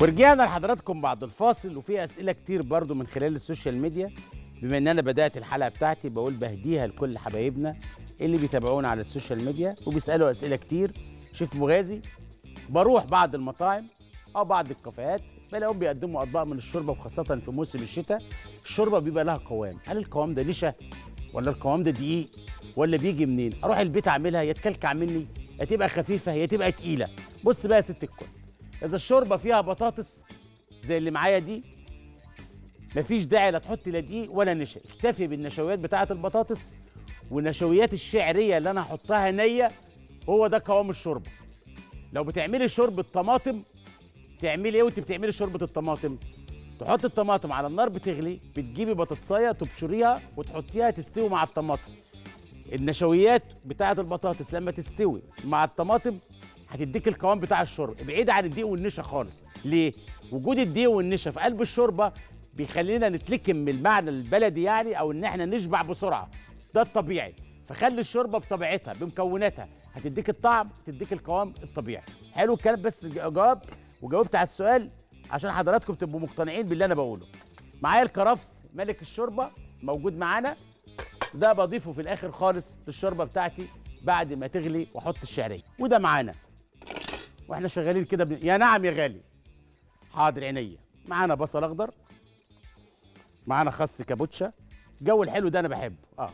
ورجعنا لحضراتكم بعد الفاصل وفي أسئلة كتير برضو من خلال السوشيال ميديا. بما إن أنا بدأت الحلقة بتاعتي بقول بهديها لكل حبايبنا اللي بيتابعونا على السوشيال ميديا وبيسألوا أسئلة كتير. شيف مغازي بروح بعض المطاعم أو بعض الكافيهات بلاقيهم بيقدموا أطباق من الشوربة وخاصة في موسم الشتاء. الشوربة بيبقى لها قوام. هل القوام ده نشا ولا القوام ده دقيق؟ ولا بيجي منين؟ أروح البيت أعملها؟ يا تكلكع مني؟ يا تبقى خفيفة؟ يا تبقى تقيلة؟ بص بقى يا ست الكل. إذا الشوربة فيها بطاطس زي اللي معايا دي مفيش داعي لا تحط لا دقيق ولا نشا. اكتفي بالنشويات بتاعة البطاطس والنشويات الشعرية اللي أنا هحطها نيه هو ده قوام الشوربة. لو بتعملي شوربة طماطم تعملي إيه وانت بتعملي شوربة الطماطم؟ تحط الطماطم على النار بتغلي بتجيبي بطاطساية تبشريها وتحطيها تستوي مع الطماطم. النشويات بتاعة البطاطس لما تستوي مع الطماطم هتديك القوام بتاع الشوربه بعيد عن الدقيق والنشا خالص. ليه؟ وجود الدقيق والنشا في قلب الشوربة بيخلينا نتلكم من المعنى البلدي يعني أو إن إحنا نشبع بسرعة. ده الطبيعي. فخلي الشوربة بطبيعتها بمكوناتها. هتديك الطعم تديك القوام الطبيعي. حلو الكلام بس جواب وجاوبت على السؤال عشان حضراتكم تبقوا مقتنعين باللي أنا بقوله. معايا الكرفس ملك الشوربة موجود معانا. ده بضيفه في الآخر خالص للشوربة بتاعتي بعد ما تغلي وأحط الشعرية. وده معانا. وإحنا شغالين كده بن... يا نعم يا غالي. حاضر عينيا. معانا بصل أخضر. معانا خس كابوتشا. الجو الحلو ده أنا بحبه. آه.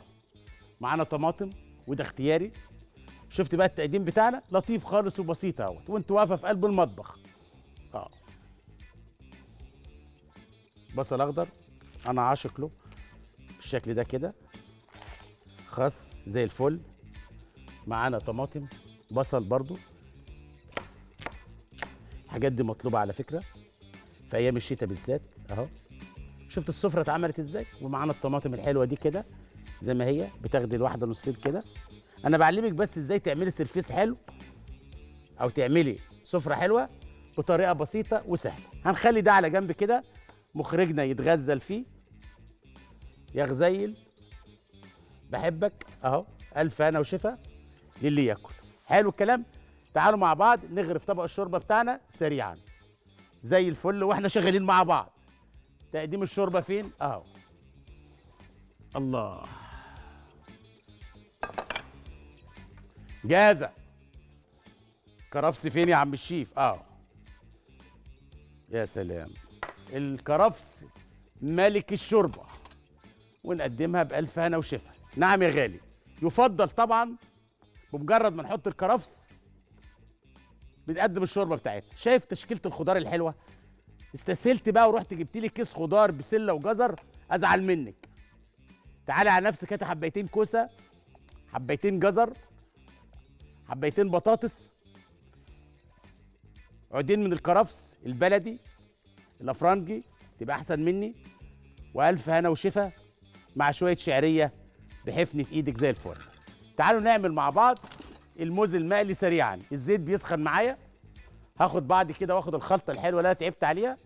معانا طماطم وده اختياري. شفت بقى التقديم بتاعنا؟ لطيف خالص وبسيط أهوت. وأنت واقفة في قلب المطبخ. آه. بصل أخضر. أنا عاشق له. بالشكل ده كده. خس زي الفل. معانا طماطم. بصل برضو. الحاجات دي مطلوبة على فكرة. في أيام الشتاء بالذات أهو. شفت السفرة اتعملت إزاي؟ ومعانا الطماطم الحلوة دي كده زي ما هي بتاخدي الواحدة نصين كده. أنا بعلمك بس إزاي تعملي سرفيس حلو أو تعملي سفرة حلوة بطريقة بسيطة وسهلة. هنخلي ده على جنب كده مخرجنا يتغزل فيه. يا غزيل بحبك. أهو ألف أنا وشفا للي يأكل. حلو الكلام؟ تعالوا مع بعض نغرف طبق الشوربة بتاعنا سريعا. زي الفل وإحنا شغالين مع بعض. تقديم الشوربة فين؟ أهو. الله. جاهزة. كرفس فين يا عم الشيف؟ آه يا سلام. الكرفس ملك الشوربة. ونقدمها بألف هنا وشفا. نعم يا غالي. يفضل طبعا بمجرد ما نحط الكرفس بنقدم الشوربة بتاعتنا شايف تشكيلة الخضار الحلوة؟ استسهلت بقى ورحت جبت لي كيس خضار بسلة وجزر أزعل منك. تعالي على نفسك هات حبيتين كوسة حبيتين جزر حبيتين بطاطس عودين من الكرفس البلدي الأفرنجي تبقى أحسن مني وألف هنا وشفا مع شوية شعرية بحفنة إيدك زي الفل. تعالوا نعمل مع بعض. الموز المقلي سريعا الزيت بيسخن معايا هاخد بعد كده واخد الخلطة الحلوة اللي أنا تعبت عليها